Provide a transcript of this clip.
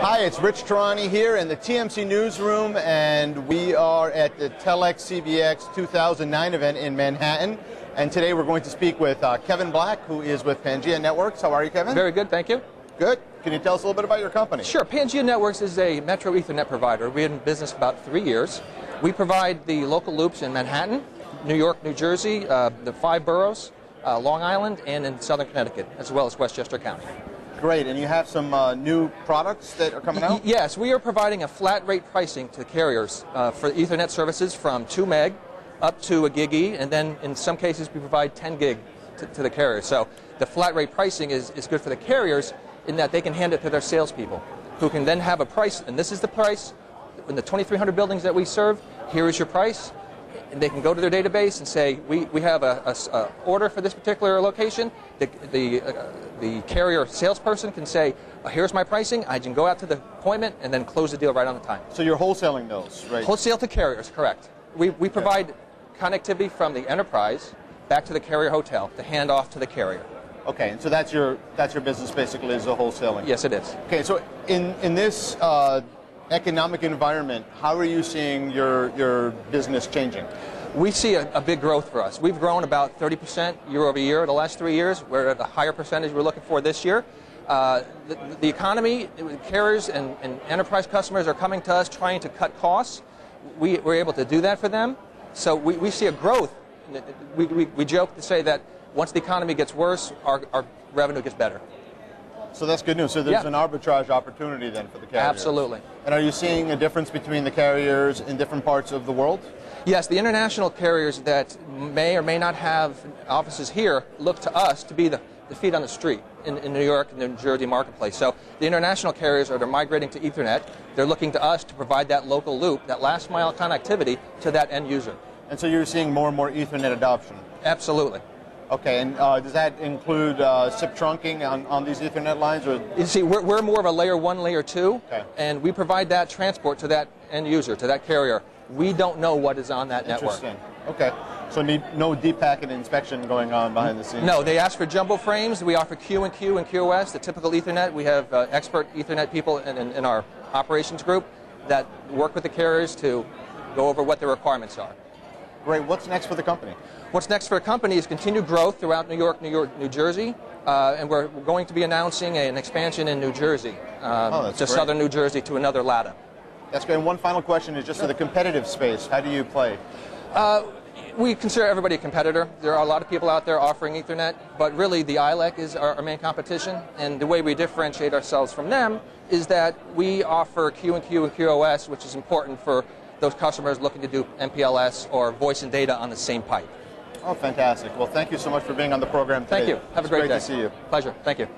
Hi, it's Rich Tehrani here in the TMC newsroom, and we are at the Telx CBX 2009 event in Manhattan. And today we're going to speak with uh, Kevin Black, who is with Pangaea Networks. How are you, Kevin? Very good, thank you. Good. Can you tell us a little bit about your company? Sure. Pangaea Networks is a Metro Ethernet provider. We've been in business about three years. We provide the local loops in Manhattan, New York, New Jersey, uh, the five boroughs, uh, Long Island, and in Southern Connecticut, as well as Westchester County. Great. And you have some uh, new products that are coming out? yes, we are providing a flat rate pricing to the carriers uh, for Ethernet services from 2 meg up to a gig E, and then in some cases we provide 10 gig to, to the carriers. So the flat rate pricing is, is good for the carriers in that they can hand it to their salespeople, who can then have a price, and this is the price in the 2,300 buildings that we serve. Here is your price and they can go to their database and say, we, we have a, a, a order for this particular location. The, the, uh, the carrier salesperson can say, oh, here's my pricing. I can go out to the appointment and then close the deal right on the time. So you're wholesaling those, right? Wholesale to carriers, correct. We, we provide connectivity from the enterprise back to the carrier hotel to hand off to the carrier. Okay, and so that's your that's your business basically is the wholesaling. Yes, it is. Okay, so in in this uh, economic environment, how are you seeing your, your business changing? We see a, a, big growth for us. We've grown about 30% year over year the last three years. We're at a higher percentage we're looking for this year. Uh, the, the, economy, carriers and, and, enterprise customers are coming to us trying to cut costs. We, we're able to do that for them. So we, we see a growth. We, we, we joke to say that once the economy gets worse, our, our revenue gets better. So that's good news. So there's yeah. an arbitrage opportunity then for the carriers. Absolutely. And are you seeing a difference between the carriers in different parts of the world? Yes, the international carriers that may or may not have offices here look to us to be the, the feet on the street in, in New York and the New Jersey marketplace. So the international carriers are they're migrating to Ethernet. They're looking to us to provide that local loop, that last mile connectivity to that end user. And so you're seeing more and more Ethernet adoption? Absolutely. Okay, and uh, does that include uh, SIP trunking on, on these Ethernet lines? Or? You see, we're, we're more of a layer one, layer two, okay. and we provide that transport to that end user, to that carrier. We don't know what is on that Interesting. network. Okay. So need no deep packet inspection going on behind the scenes? No, they ask for jumbo frames. We offer Q and Q and QoS, the typical Ethernet. We have uh, expert Ethernet people in, in, in our operations group that work with the carriers to go over what their requirements are. Great. What's next for the company? What's next for the company is continued growth throughout New York, New York, New Jersey, uh, and we're going to be announcing an expansion in New Jersey, um, oh, to great. southern New Jersey to another LATA. That's great. And one final question is just for the competitive space. How do you play? Uh, we consider everybody a competitor. There are a lot of people out there offering Ethernet, but really the ILEC is our, our, main competition, and the way we differentiate ourselves from them is that we offer Q and Q and QoS, which is important for those customers looking to do MPLS or voice and data on the same pipe. Oh, fantastic. Well, thank you so much for being on the program today. Thank you. Have a great, great day. to see you. Pleasure. Thank you.